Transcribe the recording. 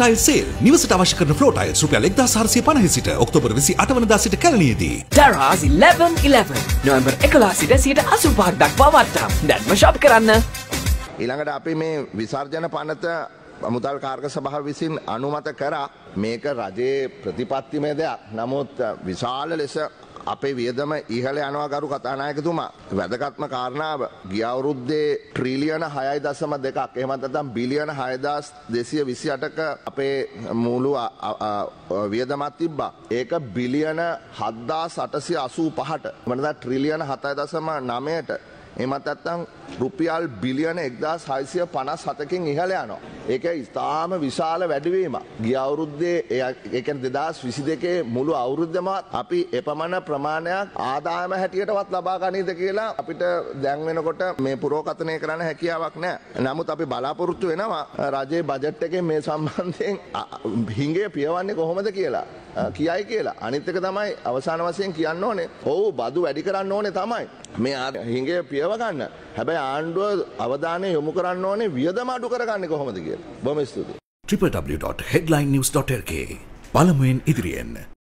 Tile sale නිවසට අවශ්‍ය කරන ෆ්ලෝ ටයිල්ස් රුපියල් 1450 සිට ඔක්තෝබර් 28 වනදා සිට කැලණියේදී. දරාස් 1111 නොවැම්බර් 11 සිට 85 දක්වා වට්ටම්. දැන්ම ෂොප් කරන්න. ඊළඟට අපි මේ විසර්ජන පනත මුදල් කාර්ක සභාව විසින් අනුමත කරා. මේක රජයේ ප්‍රතිපත්තිමය දෙයක්. නමුත් විශාල ලෙස අපේ වියදම ඉහල යනවා ගරු කතානායකතුමා. වැදගත්ම කාරණාව ගියවුරුද්දේ ට්‍රීලියන හයයි දසම දෙකක්. එහමතතම් බිලියන හයදස් දෙසිය විසි අටක අපේ මුළු වියදමත් තිබ්බා. ඒක බිලියන හද්දා සටසි අසූ පහට. මනද ට්‍රිලියන හතයි දසම නමයට එමත් ඇත්තම් රුපියල් බිලියන එක්දා සයිසිය පනස් හතකින් ඉහල යනවා. ඒක ඉස්ථාම විශාල වැඩවීම. ගිය අවුරුද්දේ එකන දෙදස් විසි දෙකේ මුළු අවුරුද්ධමත් අපි එපමණ ප්‍රමාණයක් ආදායම හැටියටවත් ලබාගනීද කියලා අපිට දැන්වෙනකොට මේ පුරෝකතනය කරන්න හැකියාවක් නෑ. නමුත් අපි බලාපොරොත්තු වෙනවා රජයේ බජට් එක මේ සම්බන්ධයෙන් හිංගේ පියවන්නේ කොහොමද කියලා. කියයි කියලා අනිත්තක තමයි අවසාන වසයෙන් කියන්න ඕනේ ඔහු බදු වැඩි කරන්න ඕනේ තමයි මේ හිංගේ පියවගන්න හැබැයි ආණ්ඩුව අවධානය යොමු කරන්න ඕනේ වියදම අඩු කරගන්න කොහොමද කියලා. බොම ස්තුතියි. www.headlinenews.lk පළමුවෙන් ඉදිරියෙන්.